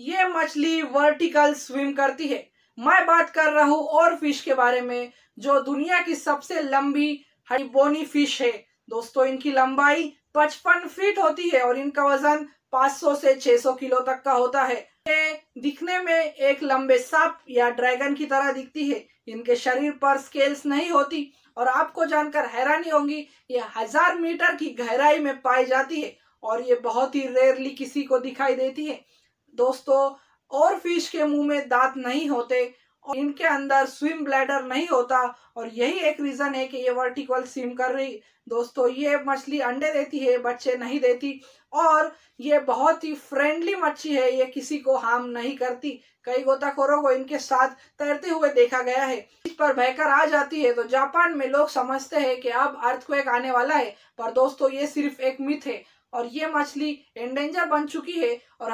ये मछली vertical swim करती है। मैं बात कर रहा हूँ और फ़िश के बारे में, जो दुनिया की सबसे लंबी बोनी फ़िश है। दोस्तों, इनकी लंबाई 55 फीट होती है और इनका वज़न 500 से 600 किलो तक का होता है। ये दिखने में एक लंबे सांप या ड्रैगन की तरह दिखती है। इनके शरीर पर स्केल्स नहीं होती और आपको जानकर हैरानी होगी, ये हज़ार मीटर की गहराई में पाई जाती है और ये बहुत ही रेयरली किसी को दिखाई देती है। दोस्तों, और फ़िश के मुँह में दांत नहीं होते और इनके अंदर स्विम ब्लैडर नहीं होता और यही एक रीजन है कि ये वर्टिकल स्विम कर रही। दोस्तों, ये मछली अंडे देती है, बच्चे नहीं देती और ये बहुत ही फ्रेंडली मच्छी है, ये किसी को हार्म नहीं करती। कई गोताखोरों को इनके साथ तैरते हुए देखा गया है। इस पर बहकर आ जाती है। तो जापान में लोग समझते हैं कि अब अर्थक्वेक आने वाला है, पर दोस्तों, ये सिर्फ़ एक मिथ है और ये मछली एंडेंजर बन चुकी है और